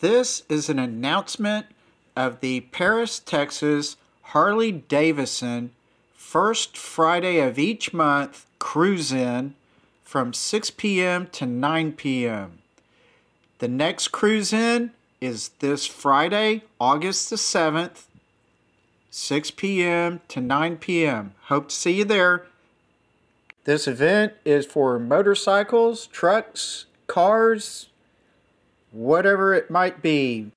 This is an announcement of the Paris, Texas Harley Davidson first Friday of each month cruise in from 6 p.m. to 9 p.m. The next cruise in is this Friday, August the 7th, 6 p.m. to 9 p.m. Hope to see you there. This event is for motorcycles, trucks, cars, whatever it might be.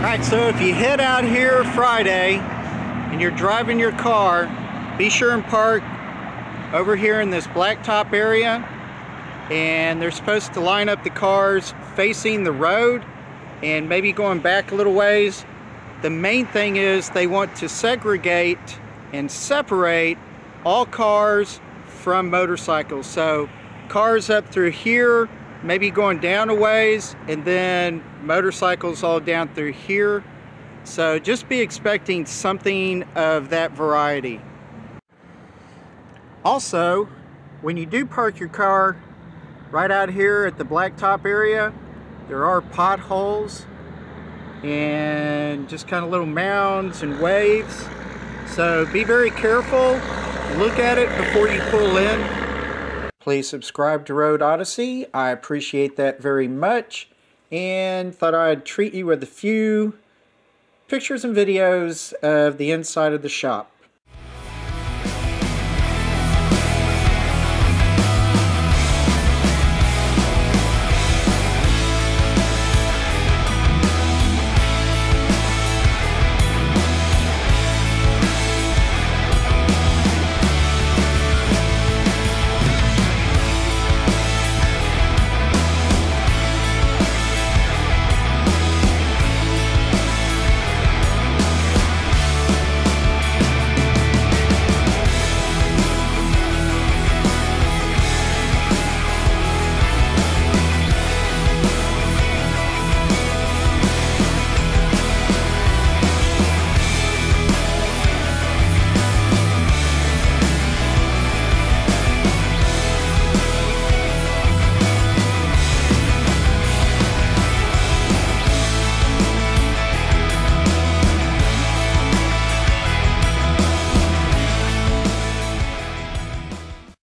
Alright, so if you head out here Friday and you're driving your car, be sure and park over here in this blacktop area and they're supposed to line up the cars facing the road and maybe going back a little ways. The main thing is they want to segregate and separate all cars from motorcycles. So cars up through here, maybe going down a ways, and then motorcycles all down through here. So just be expecting something of that variety. Also, when you do park your car right out here at the blacktop area, there are potholes and just kind of little mounds and waves. So be very careful. Look at it before you pull in. Please subscribe to Road Odyssey. I appreciate that very much. And thought I'd treat you with a few pictures and videos of the inside of the shop.